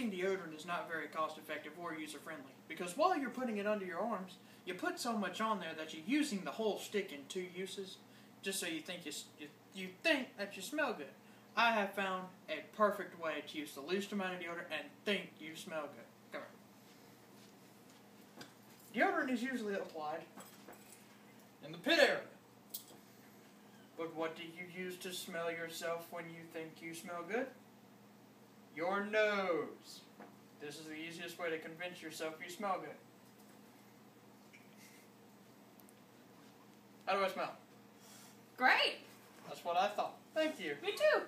using deodorant is not very cost effective or user friendly because while you're putting it under your arms, you put so much on there that you're using the whole stick in two uses, just so you think you you, you think that you smell good. I have found a perfect way to use the least amount of deodorant and think you smell good. Come. Deodorant is usually applied in the pit area. But what do you use to smell yourself when you think you smell good? Your nose. This is the easiest way to convince yourself you smell good. How do I smell? Great. That's what I thought. Thank you. Me too.